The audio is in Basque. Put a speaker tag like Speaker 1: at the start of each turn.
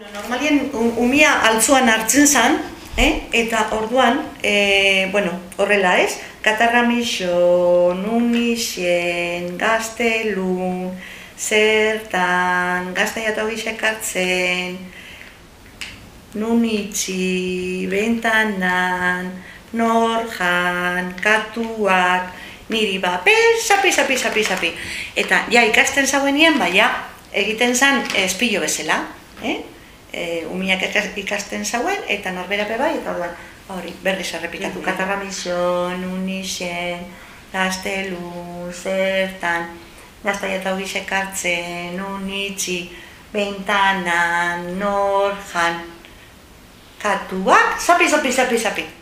Speaker 1: Normalien um- umia altzuan hartzen zan, eh? eta orduan, e, bueno, horrela ez, katarramixo, nunixen, gaztelun, zertan, gaztaiatu gisek hartzen, nunitxi, bentanan, norjan, katuak, niri ba, sapi, sapi, sapi, sapi. Eta ja ikasten zauenien, baina egiten zan espillo bezala. Eh? E, umiak ikasten zauen, eta norberape bai, eta orduan, hori, berriz errepikatu, katarramizon, unixen, gaztelu, zertan, gaztai eta hori sekartzen, unitxi, bentanan, norjan, katuak, sapi, sapi, sapi, sapi.